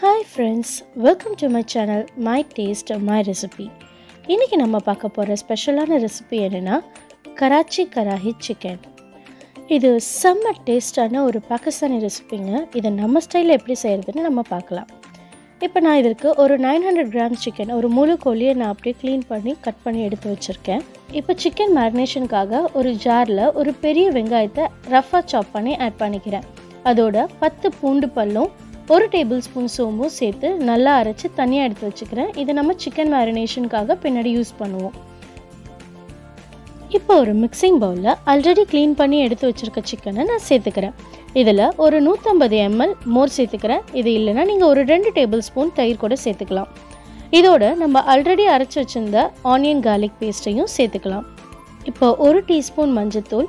Hi friends welcome to my channel my taste my recipe இன்றைக்கி நம்ம பார்க்க போகிற ஸ்பெஷலான ரெசிபி என்னென்னா கராச்சி கராஹி சிக்கன் இது செம்ம டேஸ்டான ஒரு பாகிஸ்தானி ரெசிபிங்க இதை நம்ம ஸ்டைலில் எப்படி செய்கிறதுன்னு நம்ம பார்க்கலாம். இப்போ நான் இதற்கு ஒரு நைன் ஹண்ட்ரட் கிராம் சிக்கன் ஒரு முழு கோழியை நான் அப்படியே க்ளீன் பண்ணி கட் பண்ணி எடுத்து வச்சுருக்கேன். இப்போ சிக்கன் மேரினேஷனுக்காக ஒரு ஜாரில் ஒரு பெரிய வெங்காயத்தை ரஃபாக சாப் பண்ணி ஆட் பண்ணிக்கிறேன். அதோட பத்து பூண்டு பல்லும் ஒரு டேபிள் ஸ்பூன் சோம்பும் சேர்த்து நல்லா அரைச்சி தனியாக எடுத்து வச்சுக்கிறேன். இதை நம்ம சிக்கன் மேரினேஷனுக்காக பின்னாடி யூஸ் பண்ணுவோம். இப்போ ஒரு மிக்சிங் பவுலில் ஆல்ரெடி க்ளீன் பண்ணி எடுத்து வச்சுருக்க சிக்கனை நான் சேர்த்துக்கிறேன். இதில் ஒரு நூற்றம்பது எம்எல் மோர் சேர்த்துக்கிறேன். இது இல்லைன்னா நீங்கள் ஒரு ரெண்டு டேபிள் ஸ்பூன் தயிர் கூட சேர்த்துக்கலாம். இதோட நம்ம ஆல்ரெடி அரைச்சி வச்சிருந்த ஆனியன் கார்லிக் பேஸ்ட்டையும் சேர்த்துக்கலாம். இப்போ ஒரு டீஸ்பூன் மஞ்சத்தூள்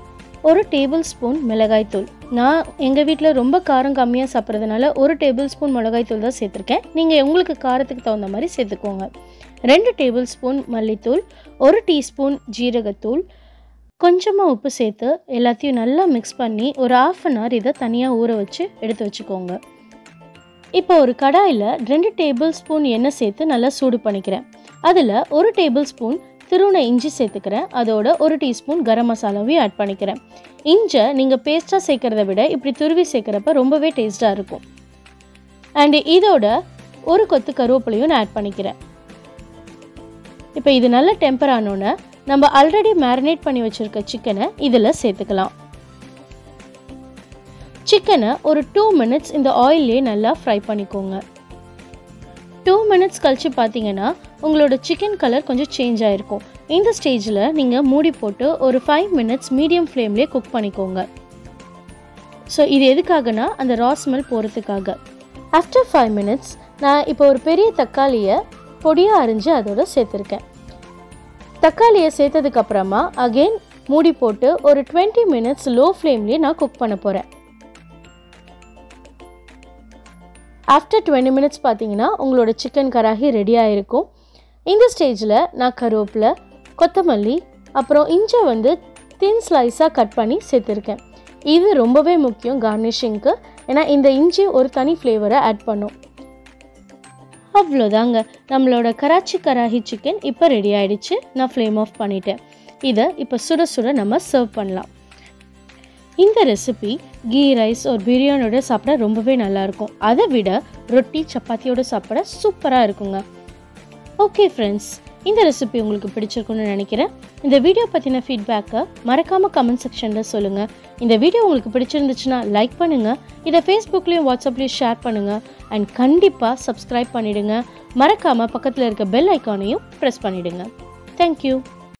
ஒரு டேபிள் ஸ்பூன் மிளகாய்த்தூள். நான் எங்கள் வீட்டில் ரொம்ப காரம் கம்மியாக சாப்பிட்றதுனால ஒரு டேபிள் ஸ்பூன் மிளகாய்த்தூள் தான் சேர்த்துருக்கேன். நீங்கள் உங்களுக்கு காரத்துக்கு தகுந்த மாதிரி சேர்த்துக்கோங்க. ரெண்டு டேபிள் ஸ்பூன் மல்லித்தூள் ஒரு டீஸ்பூன் ஜீரகத்தூள். கொஞ்சமாக உப்பு சேர்த்து எல்லாத்தையும் நல்லா மிக்ஸ் பண்ணி ஒரு ஆஃப் அன் ஹவர் இதை தனியாக ஊற வச்சு எடுத்து வச்சுக்கோங்க. இப்போ ஒரு கடாயில் ரெண்டு டேபிள் ஸ்பூன் எண்ணெய் சேர்த்து நல்லா சூடு பண்ணிக்கிறேன். அதில் ஒரு டேபிள் ஸ்பூன் திருவுண இஞ்சி சேர்த்துக்கிறேன். அதோட ஒரு டீஸ்பூன் கரம் மசாலாவையும் ஆட் பண்ணிக்கிறேன். இஞ்சை நீங்கள் பேஸ்ட்டாக சேர்க்குறத விட இப்படி துருவி சேர்க்குறப்ப ரொம்பவே டேஸ்ட்டாக இருக்கும். அண்டு இதோட ஒரு கொத்து கருவேப்பிலையும் நான் ஆட் பண்ணிக்கிறேன். இப்போ இது நல்ல டெம்பர் ஆனோன்னே நம்ம ஆல்ரெடி மேரினேட் பண்ணி வச்சுருக்க சிக்கனை இதில் சேர்த்துக்கலாம். சிக்கனை ஒரு டூ மினிட்ஸ் இந்த ஆயிலே நல்லா ஃப்ரை பண்ணிக்கோங்க. டூ மினிட்ஸ் கழித்து பார்த்தீங்கன்னா உங்களோட சிக்கன் கலர் கொஞ்சம் சேஞ்ச் ஆகிருக்கும் இந்த ஸ்டேஜில் நீங்கள் மூடி போட்டு ஒரு ஃபைவ் மினிட்ஸ் மீடியம் ஃப்ளேம்லேயே குக் பண்ணிக்கோங்க. ஸோ இது எதுக்காகனா அந்த ரா ஸ்மெல் போகிறதுக்காக ஆஃப்டர் ஃபைவ் மினிட்ஸ் நான் இப்போ ஒரு பெரிய தக்காளியை பொடியாக அரிஞ்சு அதோட சேர்த்துருக்கேன். தக்காளியை சேர்த்ததுக்கப்புறமா அகெயின் மூடி போட்டு ஒரு டுவெண்ட்டி மினிட்ஸ் லோ ஃப்ளேம்லேயே நான் குக் பண்ண போகிறேன் ஆஃப்டர் டுவெண்ட்டி மினிட்ஸ் பார்த்தீங்கன்னா உங்களோட சிக்கன் கராகி ரெடியாக இருக்கும் இந்த ஸ்டேஜில் நான் கருவேப்பிலை கொத்தமல்லி அப்புறம் இஞ்சை வந்து தின் ஸ்லைஸாக கட் பண்ணி சேர்த்துருக்கேன். இது ரொம்பவே முக்கியம் கார்னிஷிங்க்கு ஏன்னா இந்த இஞ்சி ஒரு தனி ஃப்ளேவரை ஆட் பண்ணும். அவ்வளோதாங்க. நம்மளோட கராச்சி கராஹி சிக்கன் இப்போ ரெடி ஆகிடுச்சு நான் ஃப்ளேம் ஆஃப் பண்ணிட்டேன். இதை இப்போ சுட சுட நம்ம சர்வ் பண்ணலாம். இந்த ரெசிபி கீ ரைஸ் ஒரு பிரியாணியோட சாப்பிட ரொம்பவே நல்லாயிருக்கும் அதை விட ரொட்டி சப்பாத்தியோட சாப்பிட சூப்பராக இருக்குங்க. ஓகே ஃப்ரெண்ட்ஸ் இந்த ரெசிபி உங்களுக்கு பிடிச்சிருக்குன்னு நினைக்கிறேன். இந்த வீடியோ பற்றின ஃபீட்பேக்கை மறக்காமல் கமெண்ட் செக்ஷனில் சொல்லுங்கள் இந்த வீடியோ உங்களுக்கு பிடிச்சிருந்துச்சுன்னா லைக் பண்ணுங்கள் இதை ஃபேஸ்புக்லேயும் வாட்ஸ்அப்லேயும் ஷேர் பண்ணுங்கள் அண்ட் கண்டிப்பாக சப்ஸ்கிரைப் பண்ணிவிடுங்க மறக்காமல் பக்கத்தில் இருக்க பெல் ஐக்கானையும் ப்ரெஸ் பண்ணிவிடுங்க தேங்க்யூ